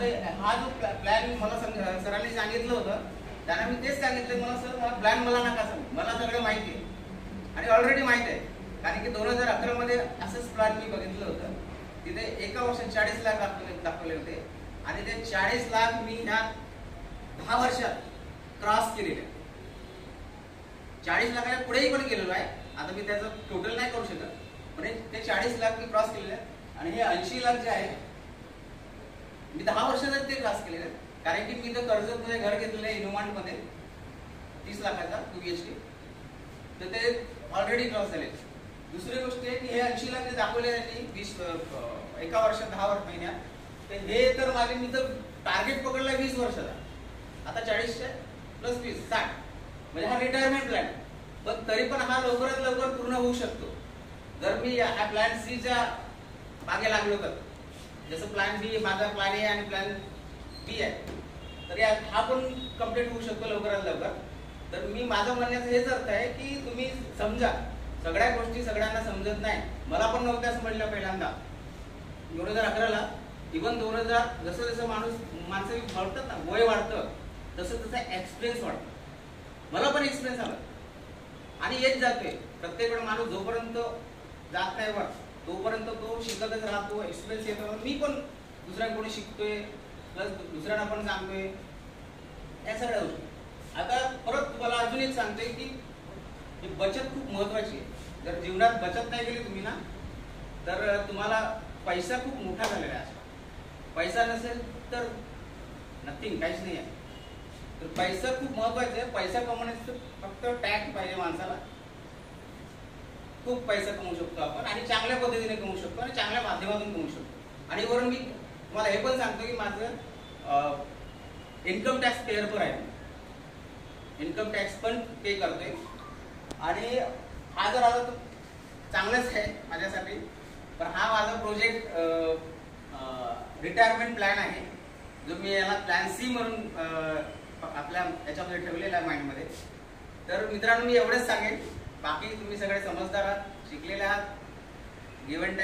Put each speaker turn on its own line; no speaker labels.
आता हा जो प्लॅन मला सरांनी सांगितलं होतं त्यांना मी तेच सांगितलं मला सर हा प्लॅन मला नका सर मला सगळं माहिती आहे. आणि ऑलरेडी माहीत आहे. कारण की दोन हजार अकरा मध्ये असंच प्लॅन मी बघितलं होतं. तिथे एका वर्षात चाळीस लाख दाखवले दाखवले होते. आणि ते चाळीस लाख मी ह्या दहा वर्षात क्रॉस केलेले. चाळीस लाखाच्या पुढेही पण गेलेलो आहे. आता मी त्याचं टोटल नाही करू शकत. पण ते चाळीस लाख मी क्रॉस केलेले. आहे आणि हे ऐंशी लाख जे आहे मी दहा वर्षातच ते क्लास केलेले आहे कारण की मी तर कर्जत मध्ये घर घेतलेलं आहे इनोमांडमध्ये तीस लाखाचा टू बी एच के तर ते ऑलरेडी क्रॉस झाले. दुसरी गोष्ट आहे की हे ऐंशी लाख जे दाखवले त्यांनी वीस एका वर्षात दहा वर्ष महिन्यात तर हे तर मागे मी तर टार्गेट पकडला वीस वर्षाचा आता चाळीसशे प्लस वीस साठ. म्हणजे हा रिटायरमेंट प्लॅन पण तरी पण हा लवकरात लवकर पूर्ण होऊ शकतो. जर मी हा ह्या प्लॅन सीच्या मागे लागलो तर. जसं प्लॅन बी माझा प्लॅन ए आणि प्लॅन बी आहे. तर या हा पण कंप्लीट होऊ शकतो लवकरात लवकर. तर मी माझं म्हणण्याचं हेच अर्थ आहे की तुम्ही समजा सगळ्या गोष्टी सगळ्यांना समजत नाही. मला पण नव्हत्या समजल्या पहिल्यांदा. दोन हजार अकराला इवन दोन हजार जसं जसं माणूस माणसं वाढतात ना वय वाढतं तसं तसं एक्सपिरियन्स वाढतं. मला पण एक्सपिरियन्स आला. आणि येत जातोय. प्रत्येक वेळ माणूस जोपर्यंत जात नाही वर तोपर्यंत तो शिकतच राहतो एक्सपिरियन्स येतो. मी पण दुसऱ्यांकडून शिकतोय प्लस दुसऱ्यांना पण सांगतोय. या सगळ्या गोष्टी. आता परत तुम्हाला अजून एक सांगतोय की ही बचत खूप महत्वाची आहे. जर जीवनात बचत नाही केली तुम्ही ना तर तुम्हाला पैसा खूप मोठा झालेला आहे. पैसा नसेल तर नथिंग काहीच नाही आहे. तर पैसा खूप महत्त्वाचा आहे. पैसा कमवण्याचं फक्त टॅक्स पाहिजे माणसाला. खूप पैसा कमवू शकतो आपण आणि चांगल्या पद्धतीने कमवू शकतो आणि चांगल्या माध्यमातून कमवू शकतो. आणि वरून मी तुम्हाला हे पण सांगतो की माझं इन्कम टॅक्स पेअर पण आहे. इन्कम टॅक्स पण पे करतोय. आणि हा जर आला तर चांगलंच आहे माझ्यासाठी पण हा माझा प्रोजेक्ट रिटायरमेंट प्लॅन आहे. जो मी याला प्लॅन सी म्हणून आपल्या याच्यामध्ये ठेवलेला आहे माइंडमध्ये तर मित्रांनो मी एवढंच सांगेन. बाकी तुम्ही सगळे समजदार आहात शिकलेले आहात गिव्हन